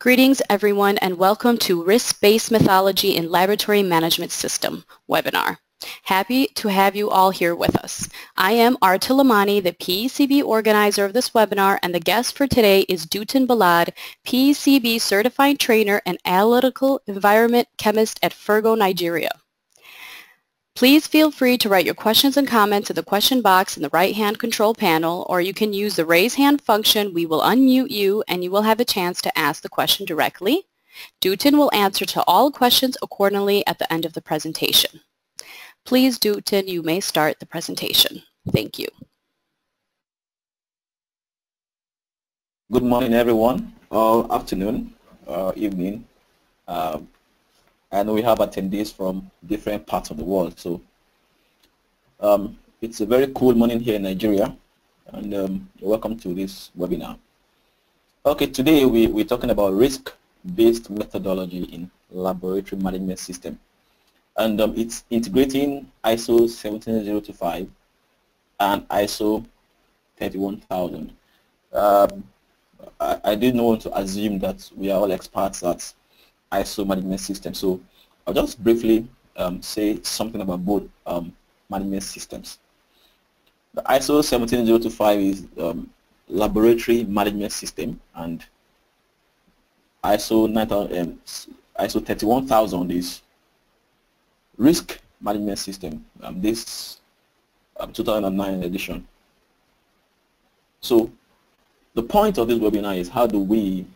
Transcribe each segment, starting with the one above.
Greetings everyone and welcome to Risk-Based Methodology in Laboratory Management System webinar. Happy to have you all here with us. I am Arta Limani, the PECB organizer of this webinar, and the guest for today is Dotun Blade, PECB certified trainer and analytical environment chemist at Furgo, Nigeria. Please feel free to write your questions and comments in the question box in the right-hand control panel, or you can use the raise hand function. We will unmute you, and you will have a chance to ask the question directly. Dotun will answer to all questions accordingly at the end of the presentation. Please, Dotun, you may start the presentation. Thank you. Good morning, everyone, or afternoon, or evening. Uh, and we have attendees from different parts of the world. So um, it's a very cool morning here in Nigeria, and um, welcome to this webinar. Okay, today we, we're talking about risk-based methodology in laboratory management system and um, it's integrating ISO 17025 and ISO 31000. Um, I, I didn't want to assume that we are all experts at ISO management system, so I'll just briefly um, say something about both um, management systems. The ISO 17025 is um, laboratory management system and ISO 9000, um, ISO 31000 is risk management system, um, this um, 2009 edition. So the point of this webinar is how do we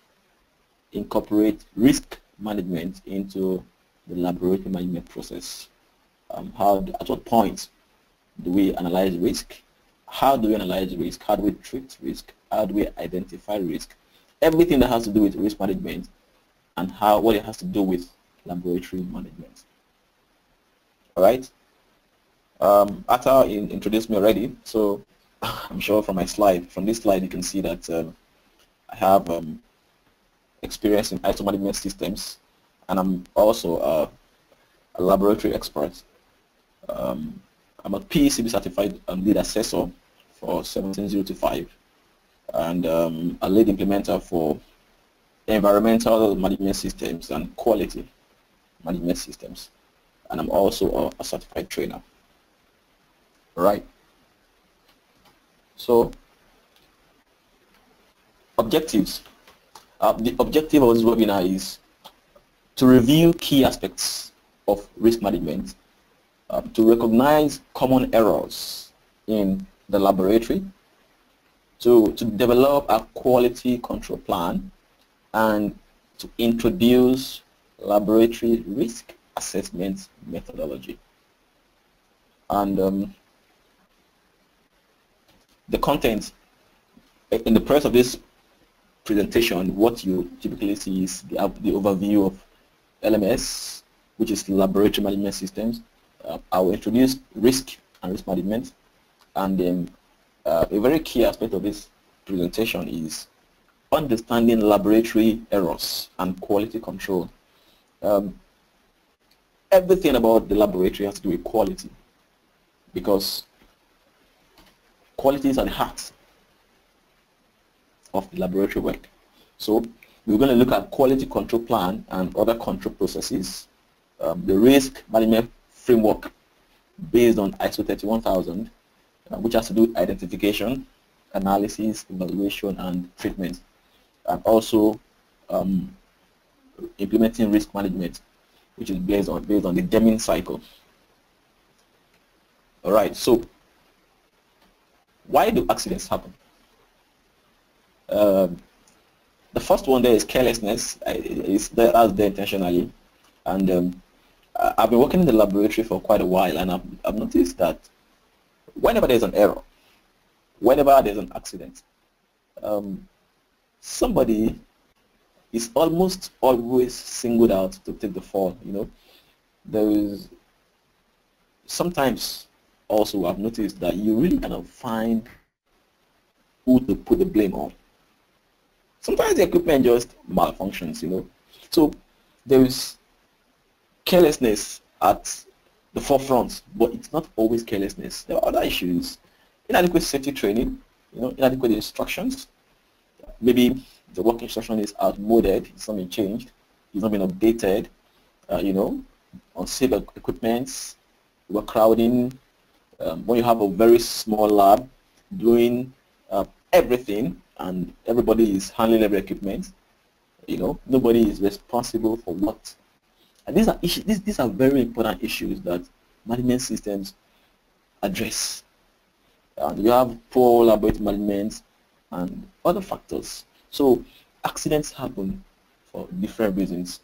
incorporate risk management into the laboratory management process? Um, how, at what point do we analyze risk? How do we analyze risk? How do we treat risk? How do we identify risk? Everything that has to do with risk management and how what it has to do with laboratory management. All right. Um, Arta in, introduced me already, so I'm sure from my slide, from this slide, you can see that um, I have um, experience in ISO management systems, and I'm also a, a laboratory expert. Um, I'm a PECB certified um, lead assessor for 17025 and um, a lead implementer for environmental management systems and quality management systems and I'm also a, a certified trainer. Right. So objectives. Uh, the objective of this webinar is to review key aspects of risk management, uh, to recognize common errors in the laboratory, to, to develop a quality control plan, and to introduce laboratory risk assessment methodology. And um, the content in the press of this presentation, what you typically see is the, the overview of LMS, which is laboratory management systems. Uh, I will introduce risk and risk management. And then uh, a very key aspect of this presentation is understanding laboratory errors and quality control. Um, everything about the laboratory has to do with quality because quality is at the heart of the laboratory work. So we're going to look at quality control plan and other control processes, um, the risk management framework based on ISO 31000, uh, which has to do with identification, analysis, evaluation, and treatment, and also um, implementing risk management which is based on based on the Deming cycle. All right, so why do accidents happen? Um, the first one there is carelessness. It's there, that's there intentionally, and um, I've been working in the laboratory for quite a while, and I've, I've noticed that whenever there's an error, whenever there's an accident, um, somebody is almost always singled out to take the fall. You know, there is sometimes also I've noticed that you really cannot find who to put the blame on. Sometimes the equipment just malfunctions, you know. So there is carelessness at the forefront, but it's not always carelessness. There are other issues. Inadequate safety training, you know, inadequate instructions, maybe the work instruction is outmoded, it's not been changed, it's not been updated, uh, you know, on unsafe equipment, overcrowding, um, when you have a very small lab doing uh, everything and everybody is handling every equipment, you know, nobody is responsible for what. And these are issues, these, these are very important issues that management systems address. And you have poor laboratory management and other factors. So accidents happen for different reasons,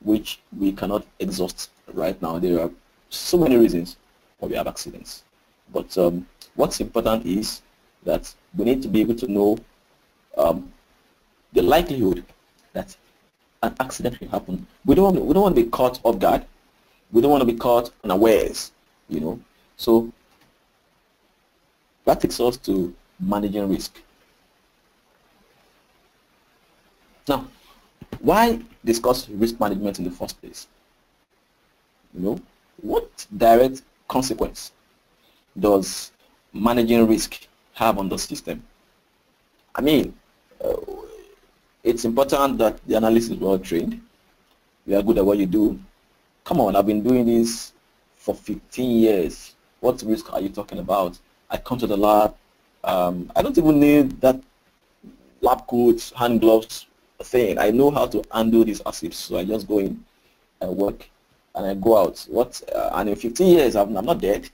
which we cannot exhaust right now. There are so many reasons why we have accidents. But um, what's important is that we need to be able to know um, the likelihood that an accident will happen. We don't, want, we don't want to be caught off guard. We don't want to be caught unawares, you know. So that takes us to managing risk. Now, why discuss risk management in the first place? You know, what direct consequence does managing risk have on the system? I mean, uh, it's important that the analyst is well trained. You are good at what you do. Come on, I've been doing this for 15 years. What risk are you talking about? I come to the lab. Um, I don't even need that lab coats, hand gloves thing. I know how to undo these acids, so I just go in and work and I go out. What? Uh, and in 15 years, I'm, I'm not dead.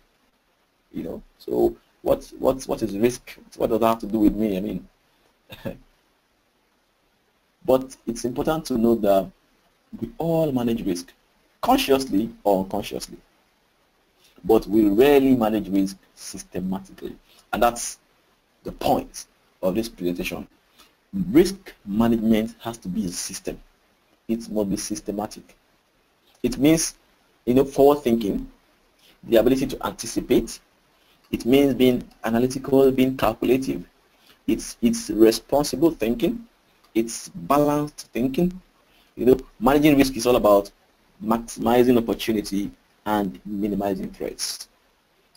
You know. So what? What? What is risk? What does that have to do with me? I mean. but it's important to know that we all manage risk, consciously or unconsciously. But we rarely manage risk systematically. And that's the point of this presentation. Risk management has to be a system. It must be systematic. It means, you know, forward thinking, the ability to anticipate. It means being analytical, being calculative. It's, it's responsible thinking. It's balanced thinking. You know, managing risk is all about maximizing opportunity and minimizing threats.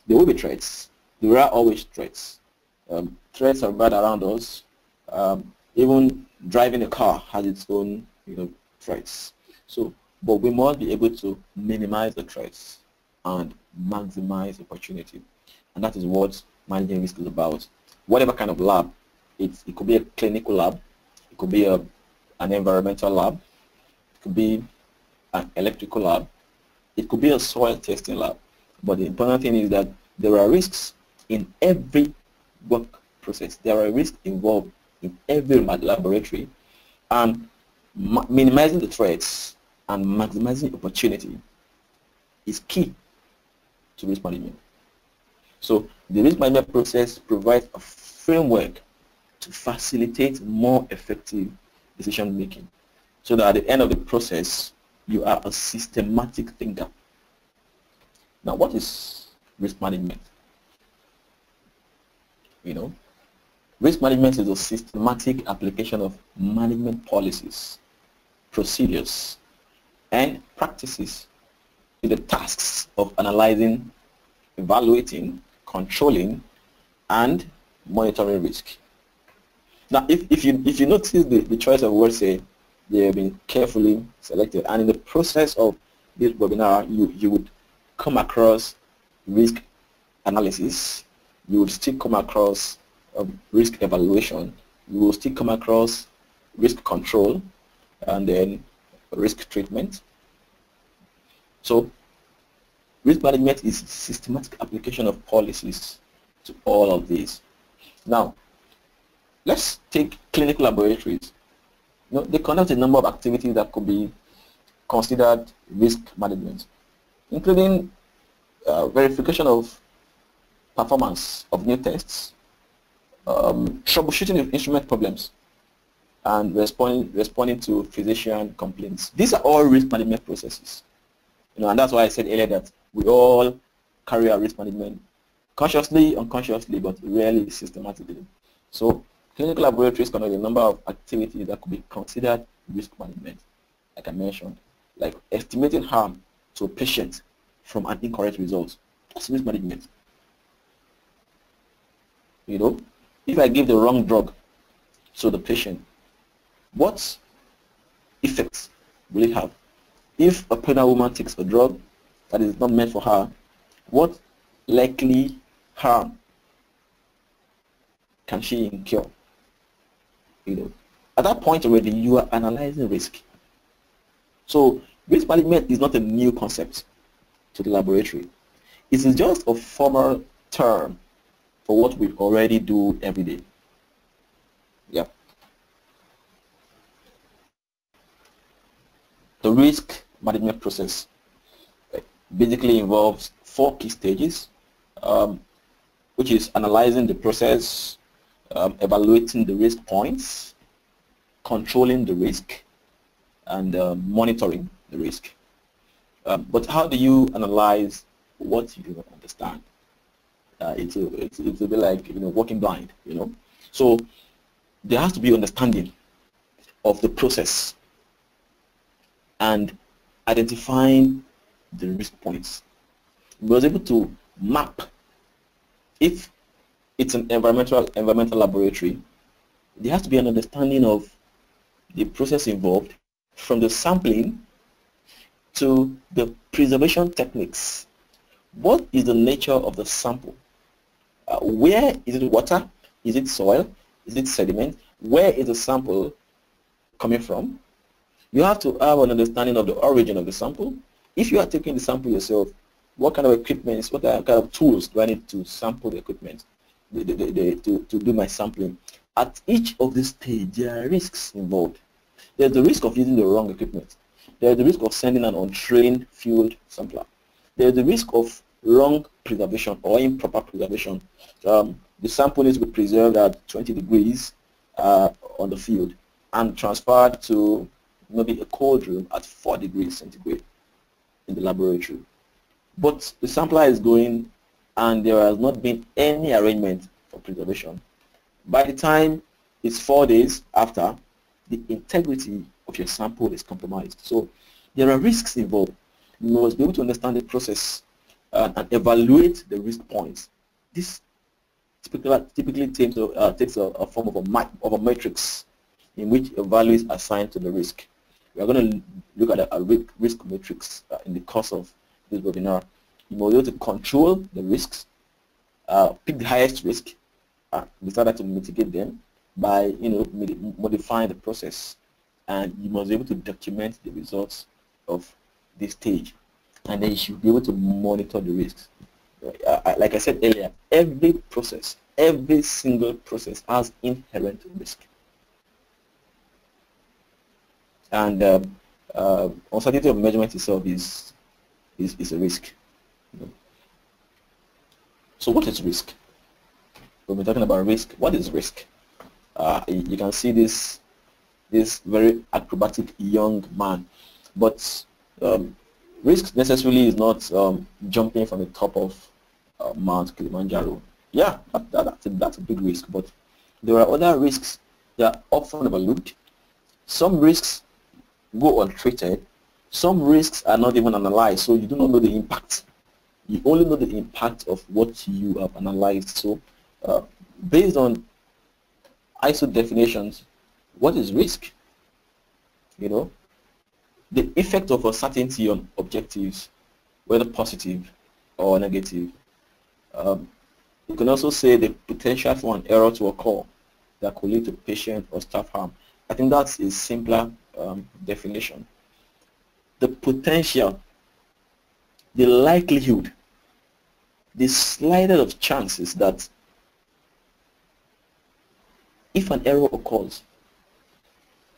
There will be threats. There are always threats. Um, threats are bad around us. Um, even driving a car has its own you know, threats. So, but we must be able to minimize the threats and maximize opportunity. And that is what managing risk is about. Whatever kind of lab, it's, it could be a clinical lab, it could be a, an environmental lab, it could be an electrical lab, it could be a soil testing lab. But the important thing is that there are risks in every work process. There are risks involved in every laboratory and minimizing the threats and maximizing opportunity is key to risk management. So the risk management process provides a framework to facilitate more effective decision making so that at the end of the process you are a systematic thinker. Now what is risk management? You know, Risk management is a systematic application of management policies, procedures, and practices to the tasks of analyzing, evaluating, controlling, and monitoring risk. Now, if, if you if you notice the, the choice of words say they have been carefully selected, and in the process of this webinar, you you would come across risk analysis, you would still come across um, risk evaluation, you will still come across risk control and then risk treatment. So risk management is systematic application of policies to all of these. Now, let's take clinical laboratories. You know, they conduct a number of activities that could be considered risk management, including uh, verification of performance of new tests, um, troubleshooting of instrument problems and responding responding to physician complaints. These are all risk management processes. You know, and that's why I said earlier that we all carry out risk management consciously, unconsciously, but rarely systematically. So clinical laboratories conduct a number of activities that could be considered risk management, like I mentioned, like estimating harm to a patient from an incorrect result. That's risk management. You know, if I give the wrong drug to the patient what effects will it have? If a pregnant woman takes a drug that is not meant for her, what likely harm can she incur? You know, at that point already you are analyzing risk. So risk management is not a new concept to the laboratory. It is just a formal term for what we already do every day. Yeah. The risk management process basically involves four key stages, um, which is analyzing the process, um, evaluating the risk points, controlling the risk, and uh, monitoring the risk. Um, but how do you analyze what you don't understand? Uh, it's, a, it's, it's a bit like you know walking blind, you know. So there has to be understanding of the process and identifying the risk points. We was able to map if it's an environmental environmental laboratory, there has to be an understanding of the process involved from the sampling to the preservation techniques. What is the nature of the sample? Uh, where is it water? Is it soil? Is it sediment? Where is the sample coming from? You have to have an understanding of the origin of the sample. If you are taking the sample yourself, what kind of equipment, what kind of tools do I need to sample the equipment, the, the, the, to, to do my sampling? At each of these stages, there are risks involved. There's the risk of using the wrong equipment. There's the risk of sending an untrained field sampler. There's the risk of wrong preservation or improper preservation. Um, the sample needs to be preserved at 20 degrees uh, on the field and transferred to maybe a cold room at 4 degrees centigrade in the laboratory. But the sampler is going and there has not been any arrangement for preservation. By the time it's four days after, the integrity of your sample is compromised. So there are risks involved. You must be able to understand the process uh, and evaluate the risk points. This typically, typically takes, a, uh, takes a, a, form of a, of a matrix in which a value is assigned to the risk. We are going to look at a, a risk matrix uh, in the course of this webinar. Be able to control the risks, uh, pick the highest risk, uh, decide to mitigate them, by you know modifying the process. And you must be able to document the results of this stage. And then you should be able to monitor the risks. Uh, like I said earlier every process every single process has inherent risk and uh, uh, uncertainty of measurement itself is is, is a risk so what is risk when we're talking about risk what is risk uh, you can see this this very acrobatic young man. But um, risk necessarily is not um, jumping from the top of uh, Mount Kilimanjaro. Yeah, that, that, that's, a, that's a big risk, but there are other risks that are often overlooked. Some risks go untreated. Some risks are not even analyzed, so you do not know the impact. You only know the impact of what you have analyzed. So uh, based on ISO definitions, what is risk? You know, the effect of uncertainty on objectives, whether positive or negative. Um, you can also say the potential for an error to occur that could lead to patient or staff harm. I think that's simpler um, definition. The potential, the likelihood, the slider of chances that if an error occurs,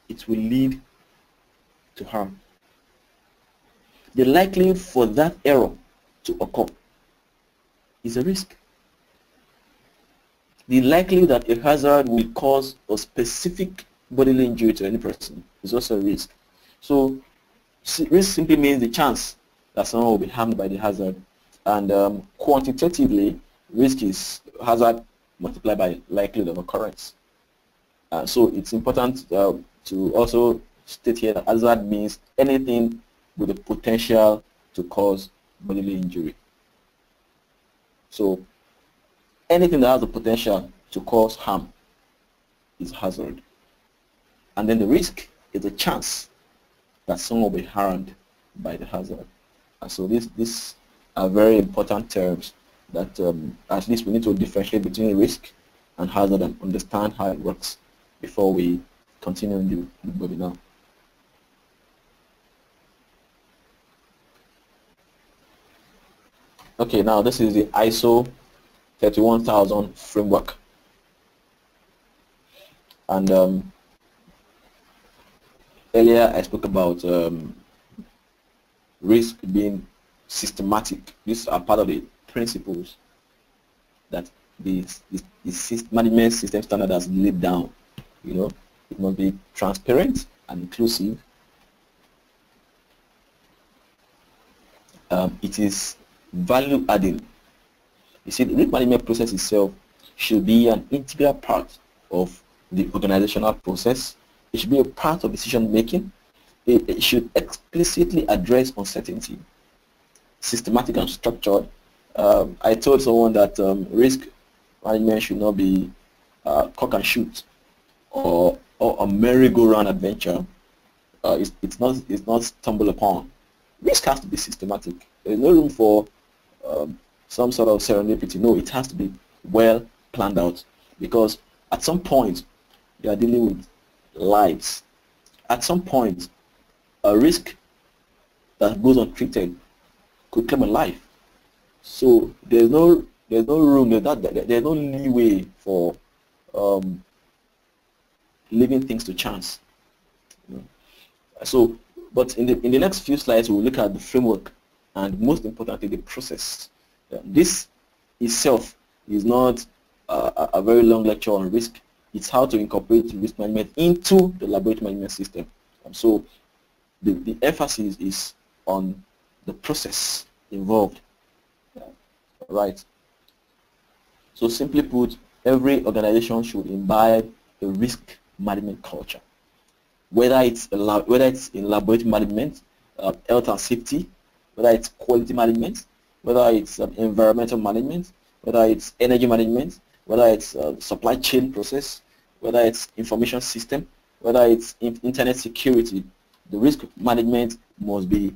it will lead to harm. The likelihood for that error to occur is a risk. The likelihood that a hazard will cause a specific bodily injury to any person is also a risk. So risk simply means the chance that someone will be harmed by the hazard. And um, quantitatively, risk is hazard multiplied by likelihood of occurrence. Uh, so it's important uh, to also state here that hazard means anything with the potential to cause bodily injury. So anything that has the potential to cause harm is hazard. And then the risk is a chance that someone will be harmed by the hazard. And so this, these are very important terms that um, at least we need to differentiate between risk and hazard and understand how it works before we continue in the, the webinar. Okay, now this is the ISO 31000 framework. And um, earlier I spoke about um, risk being systematic. These are part of the principles that the, management system standard has laid down. You know, it must be transparent and inclusive. Um, it is value adding. You see, the risk management process itself should be an integral part of the organizational process. It should be a part of decision making. It, it should explicitly address uncertainty, systematic and structured. Um, I told someone that um, risk management should not be uh, cock and shoot or, or a merry-go-round adventure. Uh, it's, it's, not, it's not stumble upon. Risk has to be systematic. There's no room for um, some sort of serendipity. No, it has to be well planned out because at some point you are dealing with lives. At some point, a risk that goes untreated could claim a life. So there's no there's no room there's, not, there's no leeway for um, leaving things to chance. So, but in the in the next few slides we'll look at the framework and most importantly the process. This itself is not a, a very long lecture on risk. It's how to incorporate risk management into the laboratory management system. And so the, the emphasis is on the process involved. Right. So simply put, every organization should imbibe a risk management culture. Whether it's, whether it's in laboratory management, uh, health and safety, whether it's quality management, whether it's um, environmental management, whether it's energy management, whether it's uh, supply chain process, whether it's information system, whether it's in internet security, the risk management must be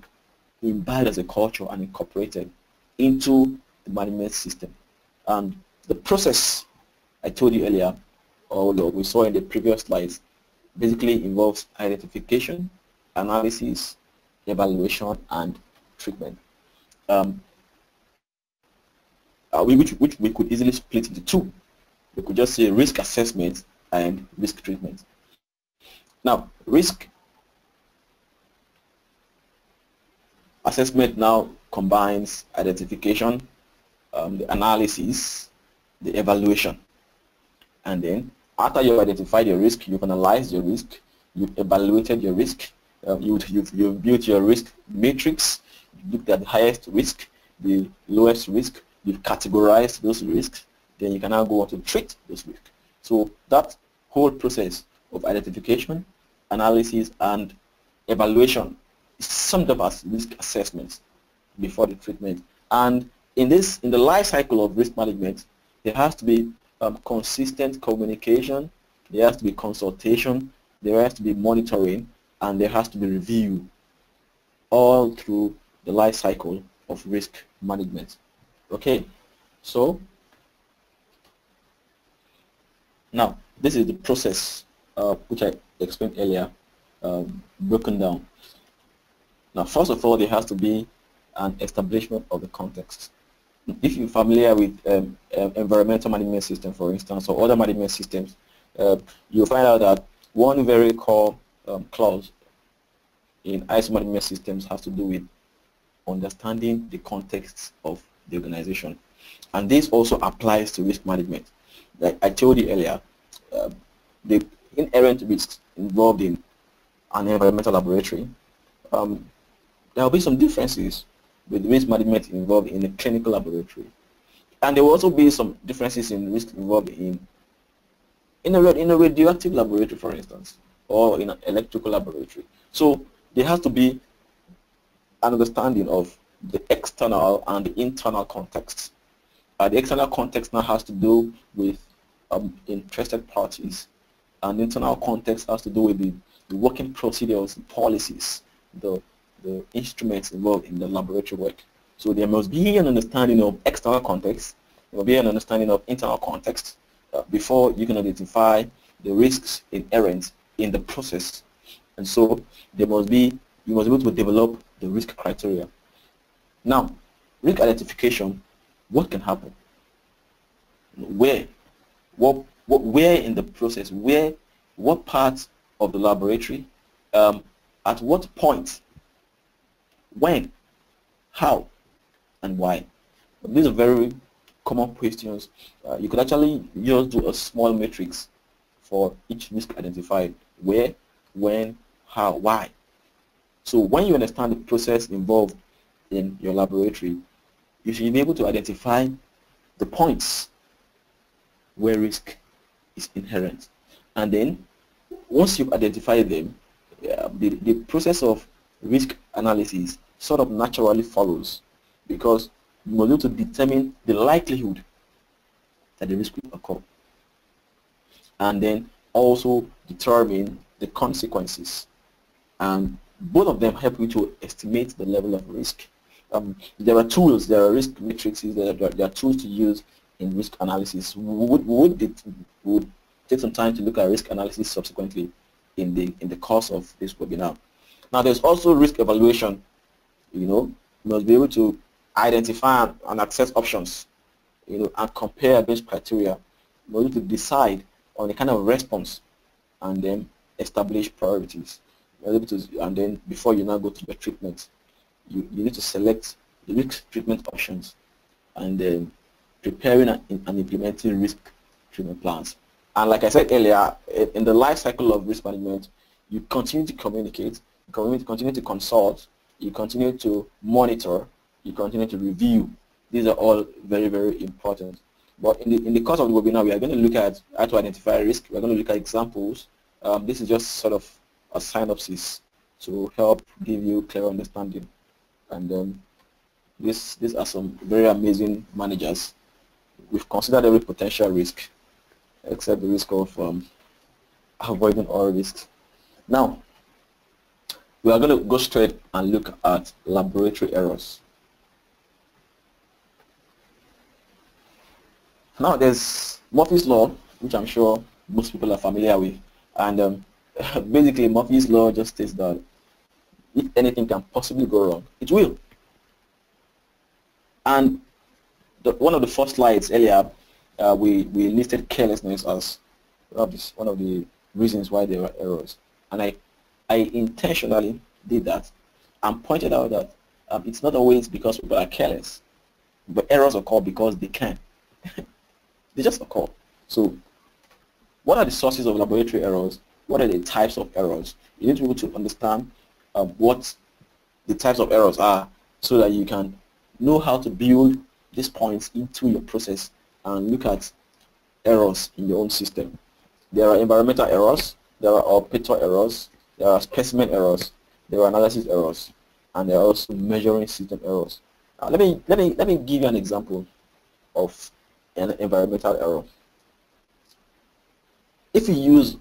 imbibed as a culture and incorporated into the management system. And the process I told you earlier, or we saw in the previous slides, basically involves identification, analysis, evaluation, and treatment. Um, uh, which, which we could easily split into two. We could just say risk assessment and risk treatment. Now, risk assessment now combines identification, um, the analysis, the evaluation. And then after you identified your risk, you've analyzed your risk, you've evaluated your risk, uh, you, you've, you've built your risk matrix, you looked at the highest risk, the lowest risk, you've categorized those risks, then you can now go on to treat those risks. So that whole process of identification, analysis, and evaluation is summed up as risk assessments before the treatment. And in this, in the life cycle of risk management, there has to be um, consistent communication, there has to be consultation, there has to be monitoring, and there has to be review all through the life cycle of risk management. Okay, so now this is the process uh, which I explained earlier, um, broken down. Now, first of all, there has to be an establishment of the context. If you're familiar with um, um, environmental management system, for instance, or other management systems, uh, you'll find out that one very core um, clause in ISO management systems has to do with understanding the context of the organization. And this also applies to risk management. Like I told you earlier, uh, the inherent risks involved in an environmental laboratory, um, there will be some differences with risk management involved in a clinical laboratory. And there will also be some differences in risk involved in in a, in a radioactive laboratory, for instance, or in an electrical laboratory. So there has to be an understanding of the external and the internal context. Uh, the external context now has to do with um, interested parties and internal context has to do with the, the working procedures, the policies, the, the instruments involved in the laboratory work. So there must be an understanding of external context, there must be an understanding of internal context uh, before you can identify the risks inherent in the process. And so there must be, you must be able to develop the risk criteria. Now, risk identification, what can happen? Where? What, what, where in the process? Where? What part of the laboratory? Um, at what point? When? How? And why? These are very common questions. Uh, you could actually just do a small matrix for each risk identified. Where, when, how, why. So when you understand the process involved in your laboratory, you should be able to identify the points where risk is inherent. And then once you've identified them, uh, the, the process of risk analysis sort of naturally follows because you must need to determine the likelihood that the risk will occur. And then also determine the consequences. And both of them help you to estimate the level of risk. Um, there are tools, there are risk matrices, there are, there are tools to use in risk analysis. We would, would, we would take some time to look at risk analysis subsequently in the in the course of this webinar. Now there's also risk evaluation. You know, you must be able to identify and access options, you know, and compare against criteria in order to decide on the kind of response and then establish priorities. Able To, and then before you now go to the treatment, you, you need to select the risk treatment options and then preparing and, and implementing risk treatment plans. And like I said earlier, in the life cycle of risk management, you continue to communicate, you continue to consult, you continue to monitor, you continue to review. These are all very, very important. But in the, in the course of the webinar, we are going to look at how to identify risk. We're going to look at examples. Um, this is just sort of a synopsis to help give you clear understanding. And um, this, these are some very amazing managers. We've considered every potential risk except the risk of um, avoiding all risks. Now, we are going to go straight and look at laboratory errors. Now there's Murphy's Law, which I'm sure most people are familiar with. And um, basically Murphy's Law just states that if anything can possibly go wrong, it will. And the, one of the first slides earlier, uh, we, we listed carelessness as one of the reasons why there were errors. And I, I intentionally did that and pointed out that um, it's not always because people are careless, but errors occur because they can. They just occur. So what are the sources of laboratory errors? What are the types of errors? You need to be able to understand um, what the types of errors are so that you can know how to build these points into your process and look at errors in your own system. There are environmental errors, there are operator errors, there are specimen errors, there are analysis errors, and there are also measuring system errors. Now, let me let me let me give you an example of an environmental error. If you use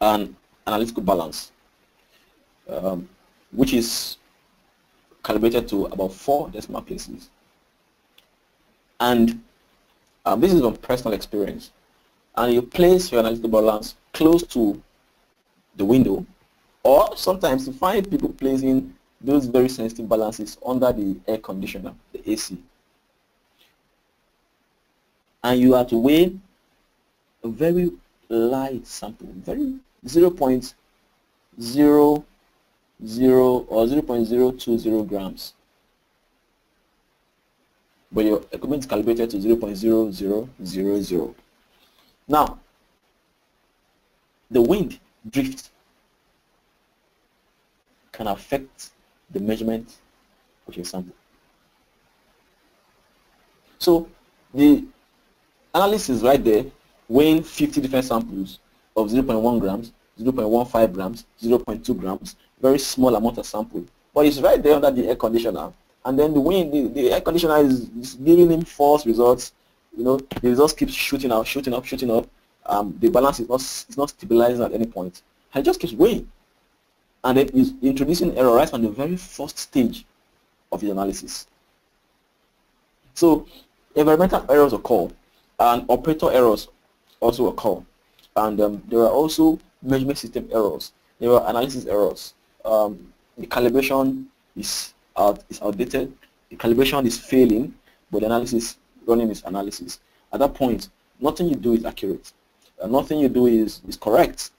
an analytical balance, um, which is calibrated to about four decimal places, and um, this is from personal experience, and you place your analytical balance close to the window, or sometimes you find people placing those very sensitive balances under the air conditioner, the AC and you have to weigh a very light sample, very 0 or 0 0.020 grams. But your equipment is calibrated to 0 0.0000. Now, the wind drift can affect the measurement of your sample. So the Analyst is right there weighing 50 different samples of 0.1 grams, 0.15 grams, 0.2 grams, very small amount of sample. But it's right there under the air conditioner. And then the wind, the, the air conditioner is, is giving him false results. You know, the results keep shooting out, shooting up, shooting up. um, the balance is not, is not stabilizing at any point, and it just keeps weighing. And it is introducing error right from the very first stage of the analysis. So environmental errors occur, and operator errors also occur. And um, there are also measurement system errors. There are analysis errors. Um, the calibration is out, is outdated. The calibration is failing, but the analysis running is analysis. At that point, nothing you do is accurate. Uh, nothing you do is, is correct.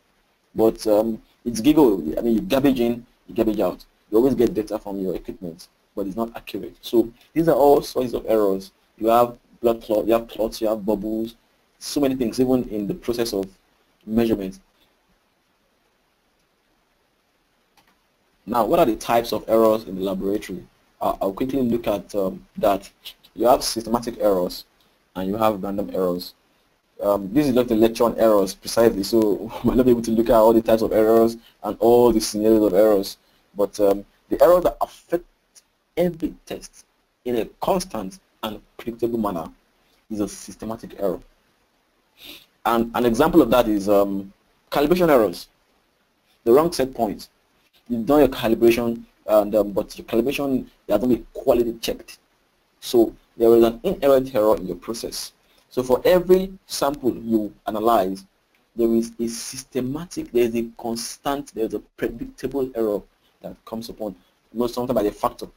But um, it's giggle. I mean, you garbage in, you garbage out. You always get data from your equipment, but it's not accurate. So these are all sorts of errors. You have blood clot, you have clots, you have bubbles, so many things, even in the process of measurement. Now, what are the types of errors in the laboratory? Uh, I'll quickly look at um, that. You have systematic errors and you have random errors. Um, this is not a lecture on errors precisely, so we might not able to look at all the types of errors and all the scenarios of errors. But um, the errors that affect every test in a constant and predictable manner is a systematic error. And an example of that is um, calibration errors. The wrong set point. You've done your calibration, and um, but your calibration hasn't been quality checked. So there is an inherent error in your process. So for every sample you analyze, there is a systematic, there is a constant, there is a predictable error that comes upon, most sometimes by a factor.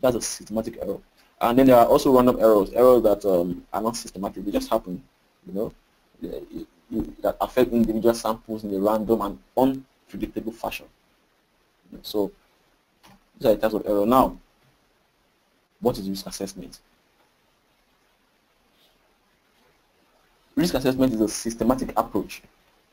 That's a systematic error. And then there are also random errors, errors that um, are not systematic, they just happen, you know, that affect individual samples in a random and unpredictable fashion. So these are the types of error. Now, what is risk assessment? Risk assessment is a systematic approach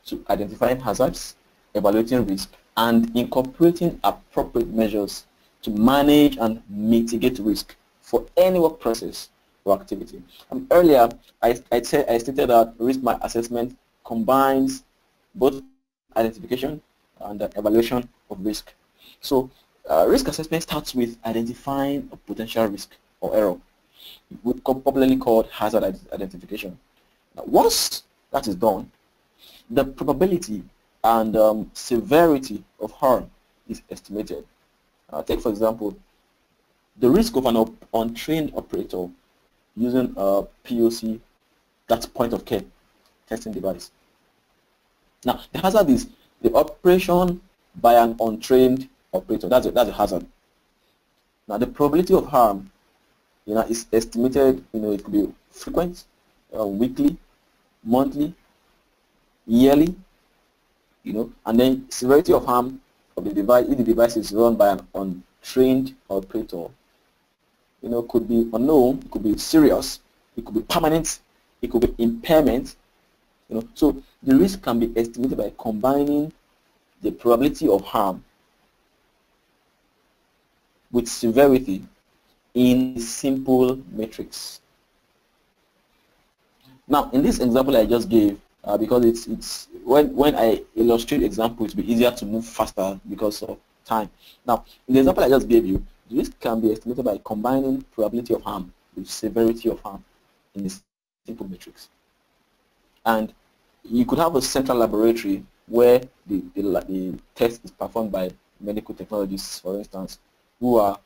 to identifying hazards, evaluating risk, and incorporating appropriate measures to manage and mitigate risk for any work process or activity. Um, earlier, I, I, said, I stated that risk my assessment combines both identification and evaluation of risk. So uh, risk assessment starts with identifying a potential risk or error, popularly called hazard identification. Now, once that is done, the probability and um, severity of harm is estimated. Uh, take, for example, the risk of an untrained operator using a POC, that's point of care testing device. Now, the hazard is the operation by an untrained operator. That's a, that's a hazard. Now, the probability of harm, you know, is estimated, you know, it could be frequent, uh, weekly, monthly, yearly, you know, and then severity of harm of the device if the device is run by an untrained operator, you know, could be unknown, could be serious, it could be permanent, it could be impairment, you know. So the risk can be estimated by combining the probability of harm with severity in simple matrix. Now, in this example I just gave, uh, because it's it's when when I illustrate example, it'll be easier to move faster because of time. Now, in the example I just gave you, risk can be estimated by combining probability of harm with severity of harm in this simple matrix. And you could have a central laboratory where the, the, the test is performed by medical technologists, for instance, who are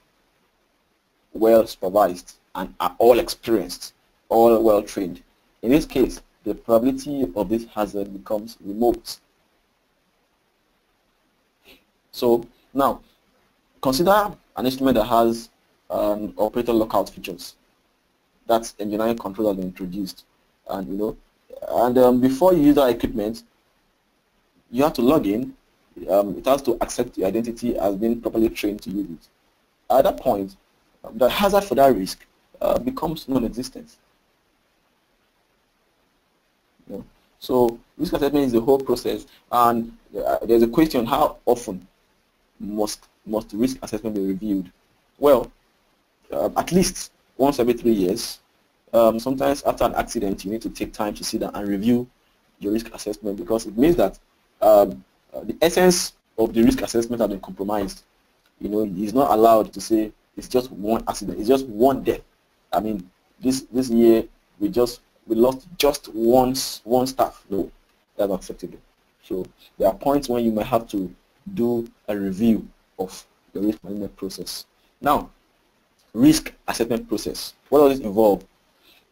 well supervised and are all experienced, all well trained. In this case, the probability of this hazard becomes remote. So now, consider an instrument that has an operator lockout features. That's engineering control that introduced. And you know, and um, before you use that equipment, you have to log in. Um, it has to accept your identity as being properly trained to use it. At that point, um, the hazard for that risk uh, becomes non-existent. Know? So risk assessment is the whole process, and uh, there's a question: How often must must risk assessment be reviewed? Well, uh, at least once every three years. Um, sometimes after an accident, you need to take time to sit down and review your risk assessment because it means that um, uh, the essence of the risk assessment has been compromised. You know, he's not allowed to say it's just one accident, it's just one death. I mean, this this year we just we lost just one, one staff. No, that's acceptable. So there are points when you might have to do a review of the risk management process. Now, risk assessment process. What does it involve?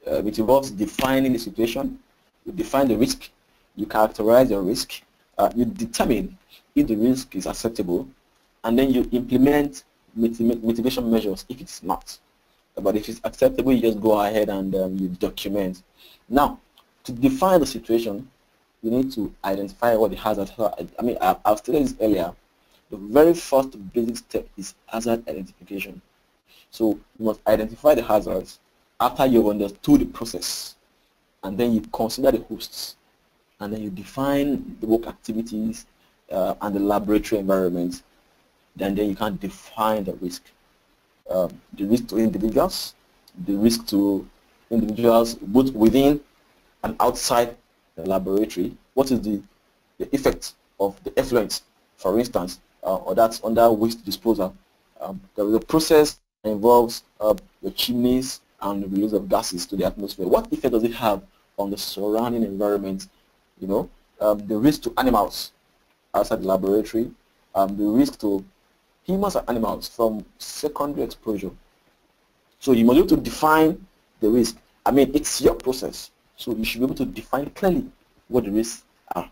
Uh, it involves defining the situation, you define the risk, you characterize your risk, uh, you determine if the risk is acceptable, and then you implement mitigation measures if it's not. But if it's acceptable, you just go ahead and um, you document. Now, to define the situation, you need to identify what the hazard are. I mean, I, I've stated this earlier. The very first basic step is hazard identification. So you must identify the hazards after you've understood the process. And then you consider the hosts. And then you define the work activities uh, and the laboratory environment. Then, then you can define the risk. Um, the risk to individuals, the risk to individuals both within and outside the laboratory. What is the, the effect of the effluent, for instance, uh, or that's under waste disposal. Um, there is a process that involves uh, the chimneys and the release of gases to the atmosphere. What effect does it have on the surrounding environment? You know, um, the risk to animals outside the laboratory, um, the risk to humans and animals from secondary exposure. So you must be able to define the risk. I mean, it's your process. So you should be able to define clearly what the risks are.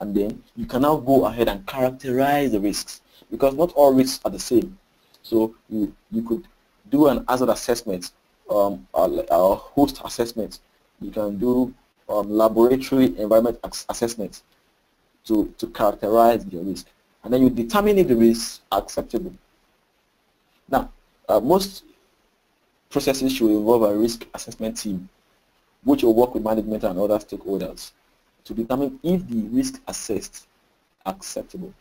And then you can now go ahead and characterize the risks because not all risks are the same. So you, you could do an hazard assessment, um, a, a host assessment. You can do um, laboratory environment assessment to, to characterize your risk. And then you determine if the risks are acceptable. Now, uh, most processes should involve a risk assessment team, which will work with management and other stakeholders to determine if the risk assessed acceptable.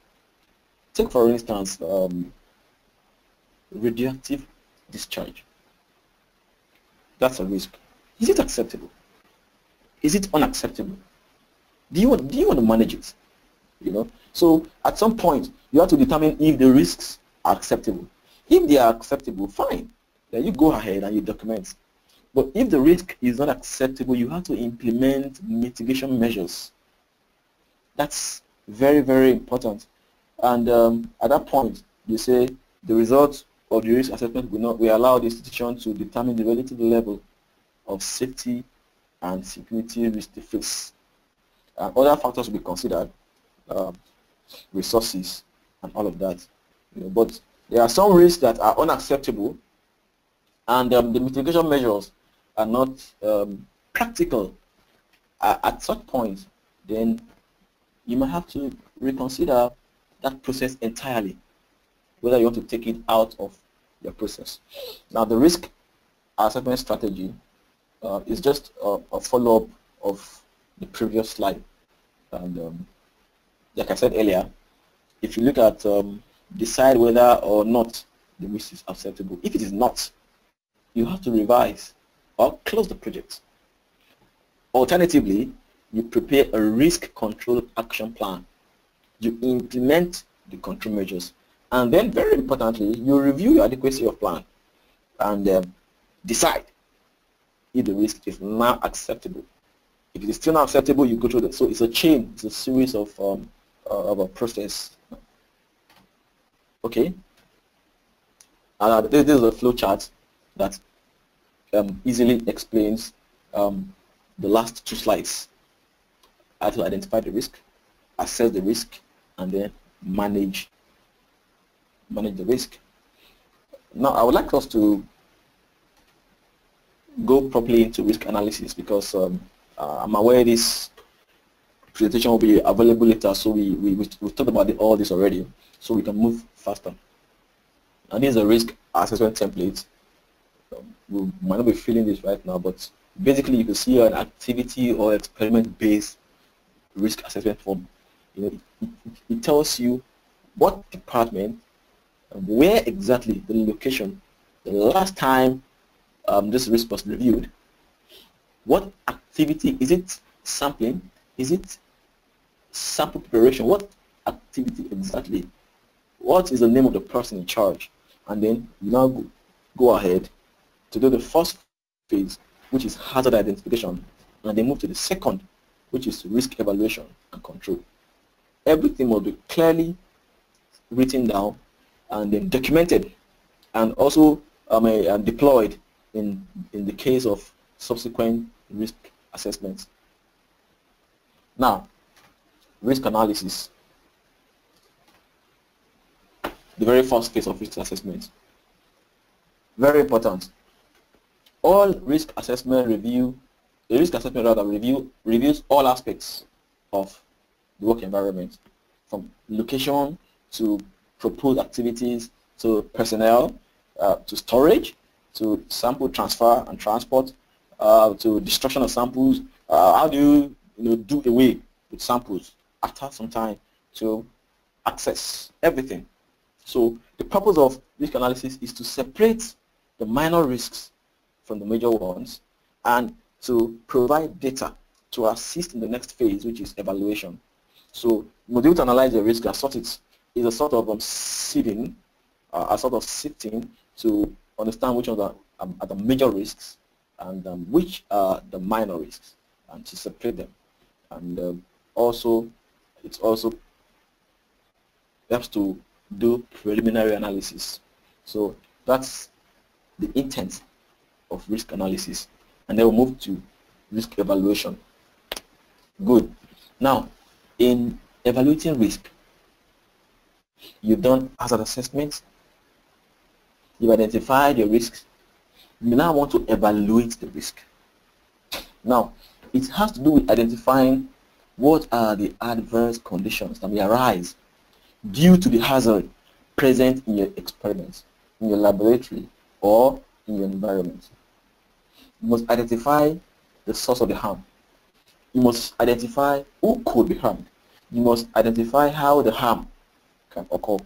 Take for instance um, radioactive discharge. That's a risk. Is it acceptable? Is it unacceptable? Do you want, do you want to manage it? You know, so at some point you have to determine if the risks are acceptable. If they are acceptable, fine. Then you go ahead and you document. But if the risk is not acceptable, you have to implement mitigation measures. That's very, very important. And um, at that point, you say the result of the risk assessment will not, we allow the institution to determine the relative level of safety and security risk they face. Other factors will be considered, um, resources and all of that. You know, but there are some risks that are unacceptable and um, the mitigation measures are not um, practical uh, at such point, then you might have to reconsider that process entirely, whether you want to take it out of your process. Now, the risk assessment strategy uh, is just a, a follow-up of the previous slide. And um, like I said earlier, if you look at um, decide whether or not the risk is acceptable, if it is not, you have to revise or close the project. Alternatively, you prepare a risk control action plan. You implement the control measures. And then very importantly, you review your adequacy of plan and um, decide if the risk is now acceptable. If it is still not acceptable, you go through that. So it's a chain, it's a series of, um, uh, of a process. Okay? Uh, this, is a flow chart that um, easily explains um, the last two slides. How to identify the risk, assess the risk, and then manage manage the risk. Now, I would like us to go properly into risk analysis because um, uh, I'm aware this presentation will be available later, so we, we, we, have talked about all this already, so we can move faster. And this is a risk assessment template we might not be feeling this right now, but basically you can see an activity or experiment-based risk assessment form. You know, it, it, it, tells you what department, where exactly the location, the last time um, this risk was reviewed, what activity, is it sampling, is it sample preparation, what activity exactly, what is the name of the person in charge, and then you now go, go ahead to do the first phase which is hazard identification, and then move to the second, which is risk evaluation and control. Everything will be clearly written down and then documented and also um, uh, deployed in, in the case of subsequent risk assessments. Now, risk analysis. The very first case of risk assessment. Very important. All risk assessment review, the risk assessment rather review reviews all aspects of the work environment, from location to proposed activities to personnel uh, to storage to sample transfer and transport uh, to destruction of samples. Uh, how do you, you know, do away with samples after some time to access everything? So the purpose of risk analysis is to separate the minor risks from the major ones and to provide data to assist in the next phase, which is evaluation. So we to analyze the risk and sort it is a sort of um, uh, a sort of sifting to understand which the, um, are the major risks and um, which are the minor risks and to separate them. And um, also, it also helps to do preliminary analysis. So that's the intent of risk analysis. And then we'll move to risk evaluation. Good. Now, in evaluating risk, you've done hazard assessment, you've identified your risks, you now want to evaluate the risk. Now, it has to do with identifying what are the adverse conditions that may arise due to the hazard present in your experiments, in your laboratory, or in your environment. You must identify the source of the harm. You must identify who could be harmed. You must identify how the harm can occur.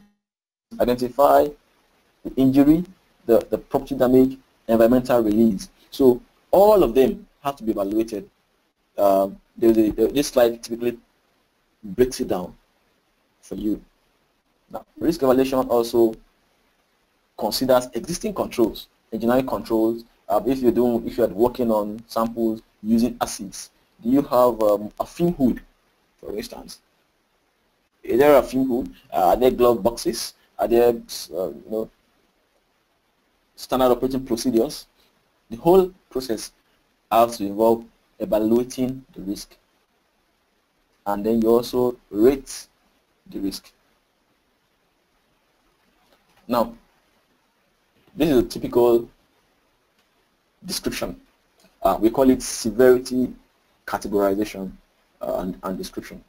Identify the injury, the, the property damage, environmental release. So all of them have to be evaluated. Um, a, this slide typically breaks it down for you. Now, risk evaluation also considers existing controls, engineering controls. Uh, if you're doing, if you're working on samples using acids, do you have um, a fume hood, for instance? Is there a fume hood? Uh, are there glove boxes? Are there, uh, you know, standard operating procedures? The whole process has to involve evaluating the risk. And then you also rate the risk. Now, this is a typical description. Uh, we call it severity categorization uh, and, and description.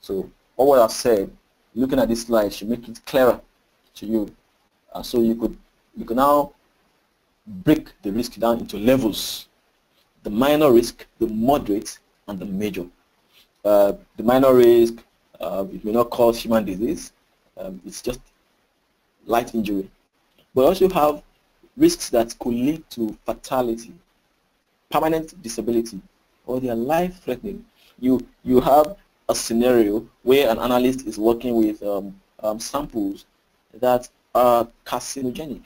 So all what I've said, looking at this slide should make it clearer to you. Uh, so you could you can now break the risk down into levels. The minor risk, the moderate, and the major. Uh, the minor risk, uh, it may not cause human disease. Um, it's just light injury. But also have risks that could lead to fatality, permanent disability, or they are life-threatening. You, you have a scenario where an analyst is working with um, um, samples that are carcinogenic.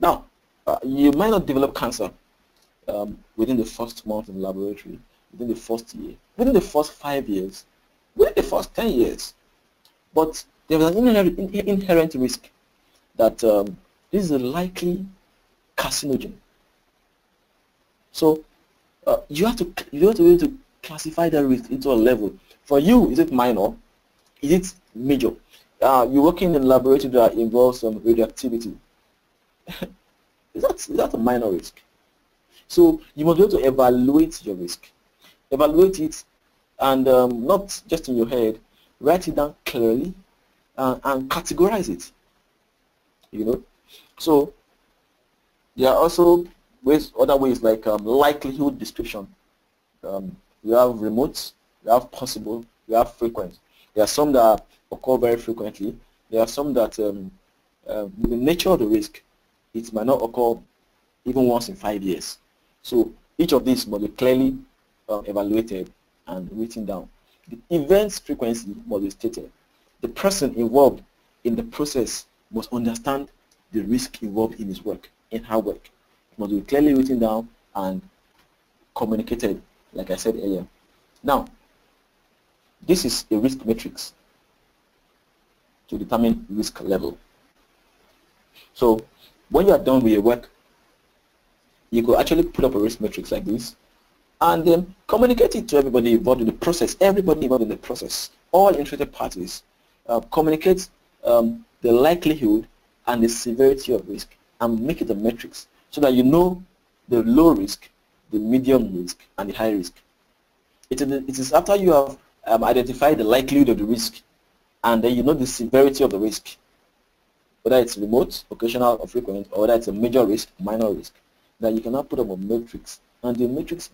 Now, uh, you might not develop cancer um, within the first month in the laboratory, within the first year, within the first five years, within the first 10 years. But there is an inherent, inherent risk that um, this is a likely carcinogen. So uh, you have to you have to be able to classify that risk into a level. For you, is it minor? Is it major? Uh, you're working in a laboratory that involves some radioactivity. is, that, is that a minor risk? So you must be able to evaluate your risk. Evaluate it and um, not just in your head, write it down clearly uh, and categorize it. You know, so there are also ways, other ways like um, likelihood description. Um, you have remote, you have possible, you have frequent. There are some that occur very frequently. There are some that, um, uh, with the nature of the risk, it might not occur even once in five years. So each of these must be clearly uh, evaluated and written down. The event's frequency must be stated. The person involved in the process must understand the risk involved in his work, in her work. It must be clearly written down and communicated, like I said earlier. Now, this is a risk matrix to determine risk level. So when you are done with your work, you could actually put up a risk matrix like this and then communicate it to everybody involved in the process, everybody involved in the process, all interested parties. Uh, communicate um, the likelihood and the severity of risk and make it a matrix so that you know the low risk, the medium risk, and the high risk. It is, it is after you have um, identified the likelihood of the risk and then you know the severity of the risk, whether it's remote, occasional, or frequent, or whether it's a major risk, minor risk, that you can now put up a matrix. And the matrix,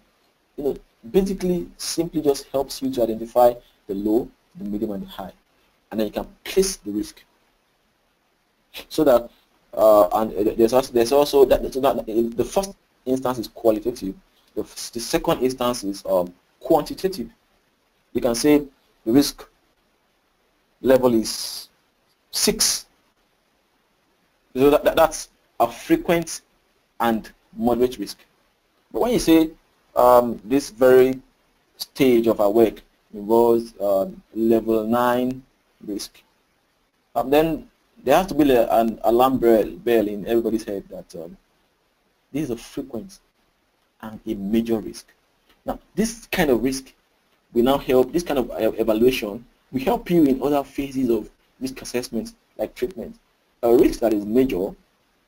you know, basically simply just helps you to identify the low, the medium, and the high. And then you can place the risk. So that, uh, and there's also, there's also that, so that the first instance is qualitative. The, the second instance is um, quantitative. You can say the risk level is 6. So that, that, that's a frequent and moderate risk. But when you say um, this very stage of our work involves um, level 9 risk, um, then there has to be an alarm bell, in everybody's head that um, this is a frequent and a major risk. Now, this kind of risk will now help, this kind of uh, evaluation will help you in other phases of risk assessment like treatment. A risk that is major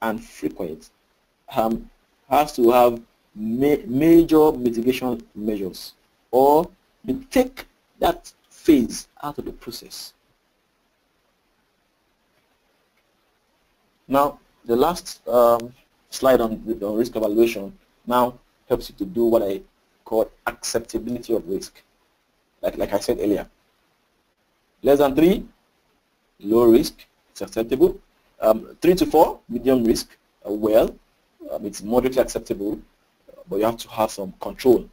and frequent um, has to have ma major mitigation measures or you take that phase out of the process. Now, the last um, slide on, on risk evaluation now helps you to do what I call acceptability of risk. Like, like I said earlier, less than 3, low risk, it's acceptable. Um, 3 to 4, medium risk, uh, well, um, it's moderately acceptable, but you have to have some control.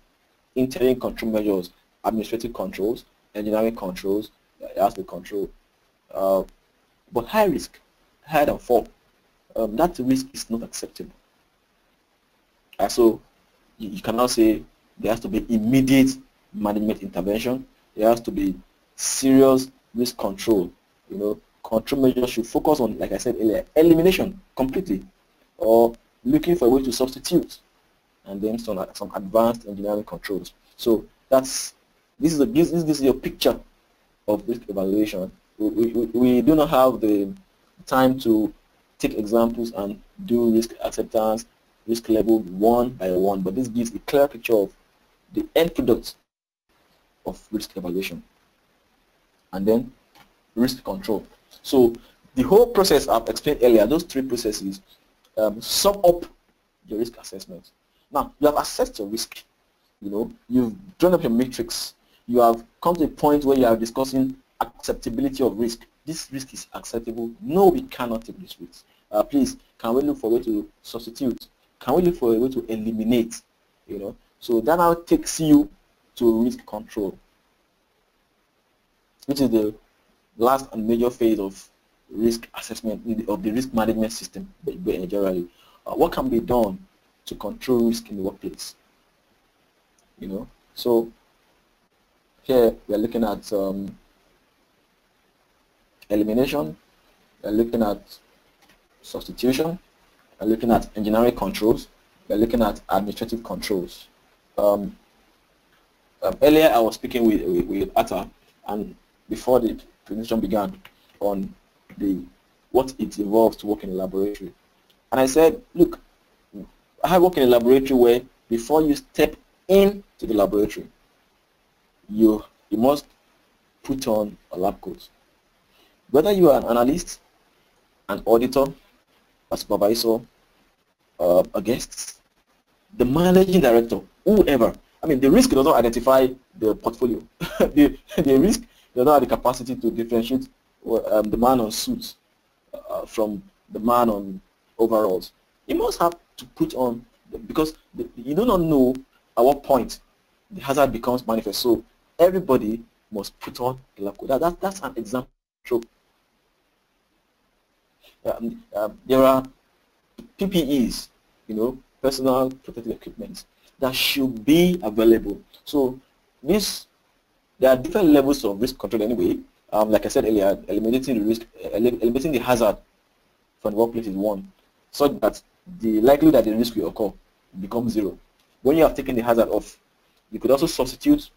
Interim control measures, administrative controls, engineering controls, it has to control. Uh, but high risk, higher than 4, um, that risk is not acceptable. Uh, so you, you cannot say there has to be immediate management intervention. There has to be serious risk control. You know, control measures should focus on, like I said earlier, elimination completely, or looking for a way to substitute, and then some some advanced engineering controls. So that's this is a this, this is your picture of risk evaluation. We, we, we do not have the time to take examples and do risk acceptance, risk level one by one, but this gives a clear picture of the end product of risk evaluation and then risk control. So the whole process I've explained earlier, those three processes, um, sum up your risk assessment. Now, you have assessed your risk. You know, you've drawn up your matrix. You have come to a point where you are discussing acceptability of risk. This risk is acceptable. No, we cannot take this risk. Uh, please, can we look for a way to substitute? Can we look for a way to eliminate? You know, so that now takes you to risk control which is the last and major phase of risk assessment of the risk management system generally. Uh, what can be done to control risk in the workplace? You know, so here we are looking at um, elimination, we are looking at substitution, we are looking at engineering controls, we are looking at administrative controls. Um, um, earlier I was speaking with, with, with Arta and before the presentation began on the what it involves to work in a laboratory. And I said, look, I work in a laboratory where before you step into the laboratory, you, you must put on a lab coat. Whether you are an analyst, an auditor, a supervisor, uh, a guest, the managing director, whoever. I mean, the risk does not identify the portfolio. the, the risk they don't have the capacity to differentiate um, the man on suits uh, from the man on overalls. You must have to put on, because the, you do not know at what point the hazard becomes manifest. So everybody must put on a lab coat. That, that, that's an example. Um, um, there are PPEs, you know, personal protective equipment that should be available. So this, there are different levels of risk control anyway. Um, like I said earlier, eliminating the risk, eliminating the hazard from the workplace is one, so that the likelihood that the risk will occur becomes zero. When you have taken the hazard off, you could also substitute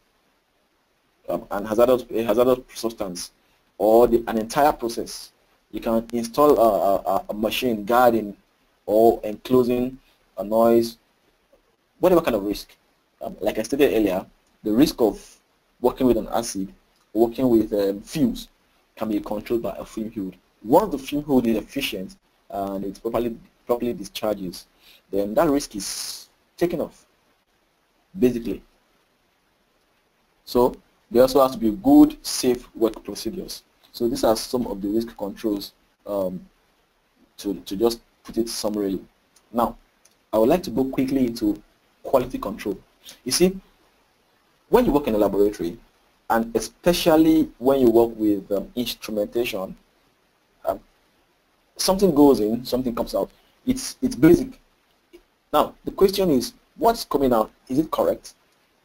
um, an hazardous, a hazardous substance or the, an entire process. You can install a, a, a machine guarding or enclosing a noise, whatever kind of risk. Um, like I stated earlier, the risk of working with an acid, working with um, can be controlled by a fume hood. Once the fume hood is efficient and it properly properly discharges, then that risk is taken off, basically. So there also has to be good, safe work procedures. So these are some of the risk controls um, to, to just put it summarily. Now, I would like to go quickly into quality control. You see, when you work in a laboratory, and especially when you work with um, instrumentation, um, something goes in, something comes out. It's, it's basic. Now, the question is, what's coming out? Is it correct?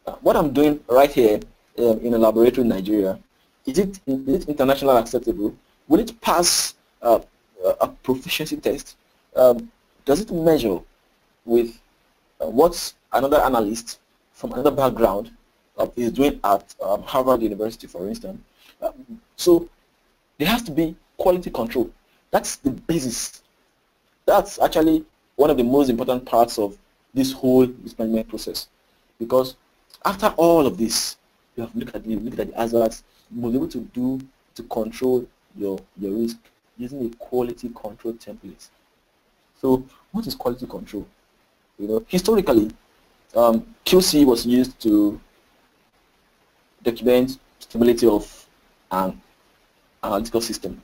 Uh, what I'm doing right here um, in a laboratory in Nigeria, is it, is it international acceptable? Will it pass uh, a proficiency test? Um, does it measure with uh, what another analyst from another background is doing at um, Harvard University, for instance? Um, so there has to be quality control. That's the basis. That's actually one of the most important parts of this whole management process. Because after all of this, you have to look at the look at the hazards. You must be able to do to control your your risk using a quality control template. So what is quality control? You know, historically, um, QC was used to document stability of an analytical system.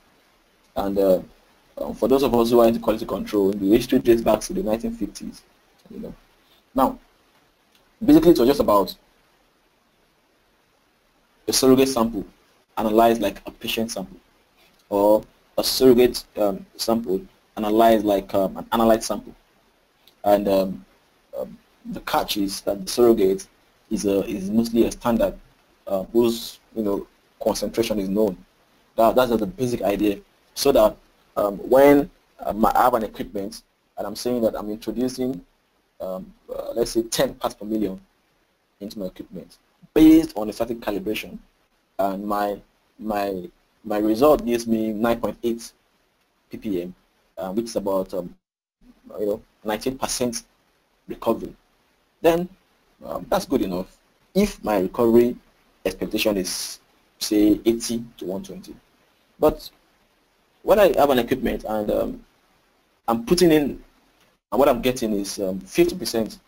And uh, um, for those of us who are into quality control, the history dates back to the 1950s. You know, now basically it was just about a surrogate sample analyzed like a patient sample or a surrogate um, sample analyzed like um, an analyte sample. And um, um, the catch is that the surrogate is, a, is mostly a standard uh, whose you know, concentration is known. That, that's the basic idea. So that um, when um, I have an equipment and I'm saying that I'm introducing, um, uh, let's say 10 parts per million into my equipment, based on a certain calibration and my my my result gives me 9.8 ppm uh, which is about um, you know 19% recovery then um, that's good enough if my recovery expectation is say 80 to 120 but when I have an equipment and um, I'm putting in and what I'm getting is 50%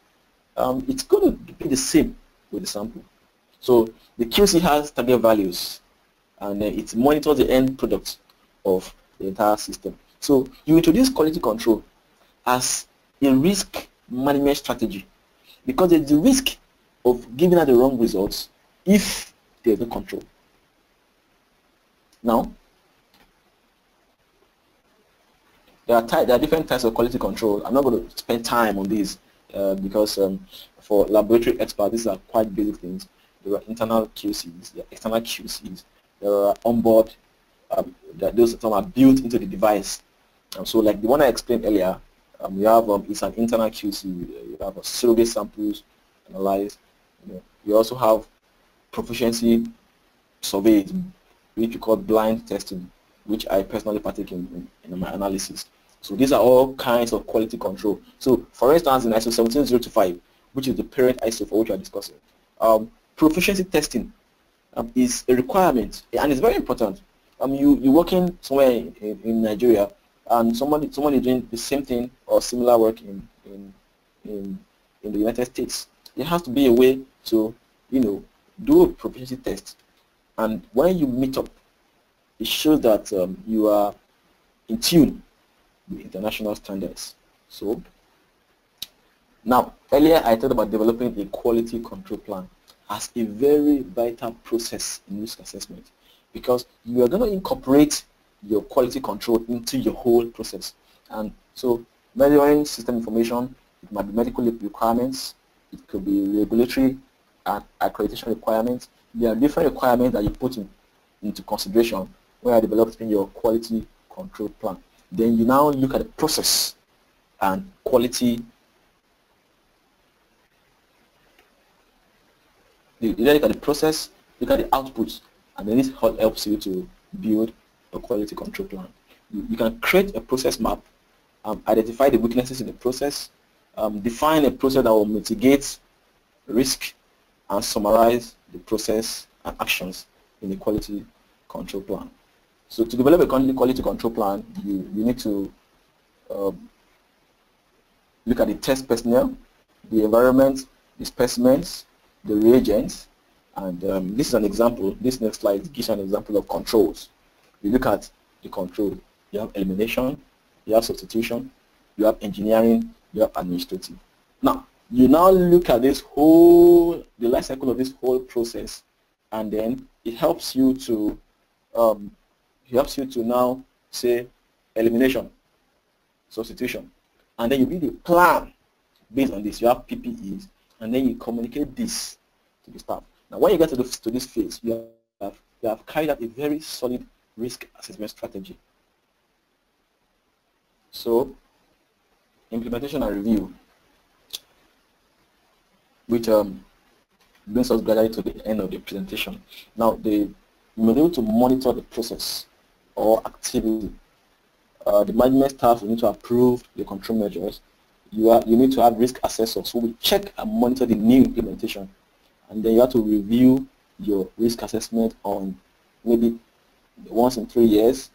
um, um, it's going to be the same with the sample so the QC has target values and uh, it monitors the end product of the entire system. So you introduce quality control as a risk management strategy because there's the risk of giving out the wrong results if there's no control. Now, there are, there are different types of quality control. I'm not going to spend time on these uh, because um, for laboratory experts, these are quite basic things there are internal QCs, there are external QCs, there are onboard, um, those some are built into the device. Um, so like the one I explained earlier, um, we have um, it's an internal QC. You have a surrogate samples analyzed. You, know, you also have proficiency surveys, which we call blind testing, which I personally partake in, in, in my analysis. So these are all kinds of quality control. So for instance, in ISO 17025, which is the parent ISO for which we are discussing, um, proficiency testing um, is a requirement and it's very important. Um, you, you're working somewhere in, in, Nigeria and someone, somebody is doing the same thing or similar work in, in, in, in the United States. There has to be a way to, you know, do a proficiency test. And when you meet up, it shows that um, you are in tune with international standards. So now, earlier I talked about developing a quality control plan as a very vital process in risk assessment because you are going to incorporate your quality control into your whole process. And so measuring system information it might be medical requirements, it could be regulatory accreditation requirements. There are different requirements that you put in, into consideration when you're developing your quality control plan. Then you now look at the process and quality. You look at the process, look at the outputs, and then this helps you to build a quality control plan. You, you can create a process map, um, identify the weaknesses in the process, um, define a process that will mitigate risk, and summarize the process and actions in the quality control plan. So to develop a quality control plan, you, you need to um, look at the test personnel, the environment, the specimens, the reagents, and um, this is an example. This next slide gives an example of controls. You look at the control. You have elimination, you have substitution, you have engineering, you have administrative. Now, you now look at this whole, the life cycle of this whole process, and then it helps you to um, helps you to now say elimination, substitution. And then you build a plan based on this. You have PPEs, and then you communicate this to the staff. Now, when you get to, the, to this phase, you have, you have carried out a very solid risk assessment strategy. So, implementation and review, which um, brings us gradually to the end of the presentation. Now, the, be able to monitor the process or activity. Uh, the management staff will need to approve the control measures. You, are, you need to have risk assessors who will check and monitor the new implementation. And then you have to review your risk assessment on maybe once in three years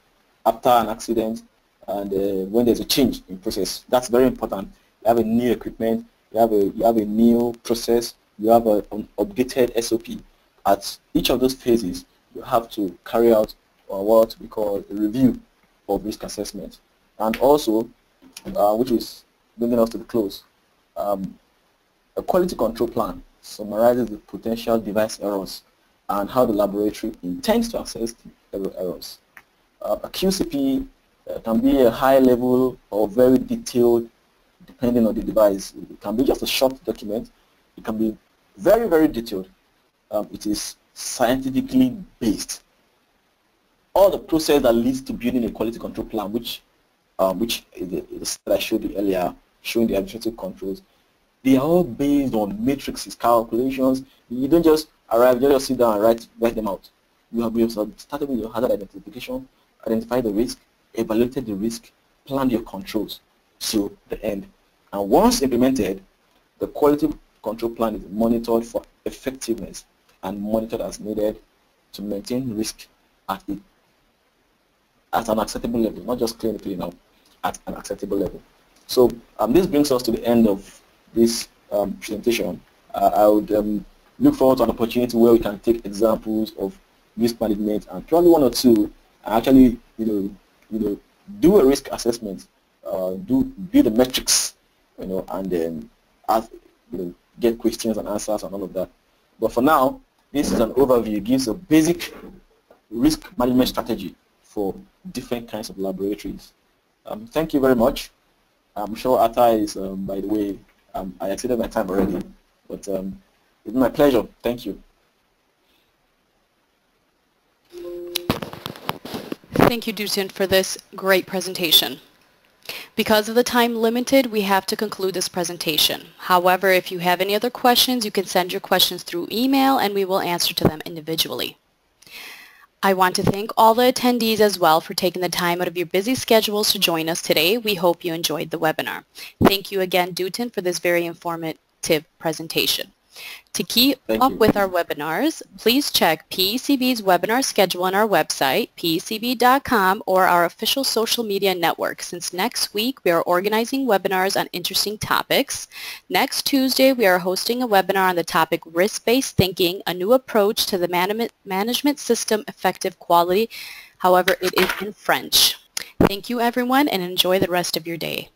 after an accident and uh, when there's a change in process. That's very important. You have a new equipment, you have a, you have a new process, you have a, an updated SOP. At each of those phases, you have to carry out or what we call a review of risk assessment. And also, uh, which is bringing us to the close, um, a quality control plan summarizes the potential device errors and how the laboratory intends to assess the errors. Uh, a QCP uh, can be a high level or very detailed depending on the device. It can be just a short document. It can be very, very detailed. Um, it is scientifically based all the process that leads to building a quality control plan, which um, which is is that I showed you earlier, showing the administrative controls, they are all based on matrices, calculations. You don't just arrive, you just sit down and write, write them out. You have started with your hazard identification, identify the risk, evaluated the risk, planned your controls to the end. And once implemented, the quality control plan is monitored for effectiveness and monitored as needed to maintain risk at a at an acceptable level, not just clinically now, at an acceptable level. So um, this brings us to the end of this um, presentation. Uh, I would um, look forward to an opportunity where we can take examples of risk management and probably one or two actually, you know, you know, do a risk assessment, uh, do build the metrics, you know, and then ask, you know, get questions and answers and all of that. But for now, this is an overview. It gives a basic risk management strategy for different kinds of laboratories. Um, thank you very much. I'm sure Arta is, um, by the way, um, I exceeded my time already, but um, it's my pleasure. Thank you. Thank you, Dotun, for this great presentation. Because of the time limited, we have to conclude this presentation. However, if you have any other questions, you can send your questions through email and we will answer to them individually. I want to thank all the attendees as well for taking the time out of your busy schedules to join us today. We hope you enjoyed the webinar. Thank you again, Dotun, for this very informative presentation. To keep Thank up you. with our webinars, please check PECB's webinar schedule on our website, pecb.com, or our official social media network. Since next week, we are organizing webinars on interesting topics. Next Tuesday, we are hosting a webinar on the topic Risk-Based Thinking, a new approach to the management, management system effective quality. However, it is in French. Thank you, everyone, and enjoy the rest of your day.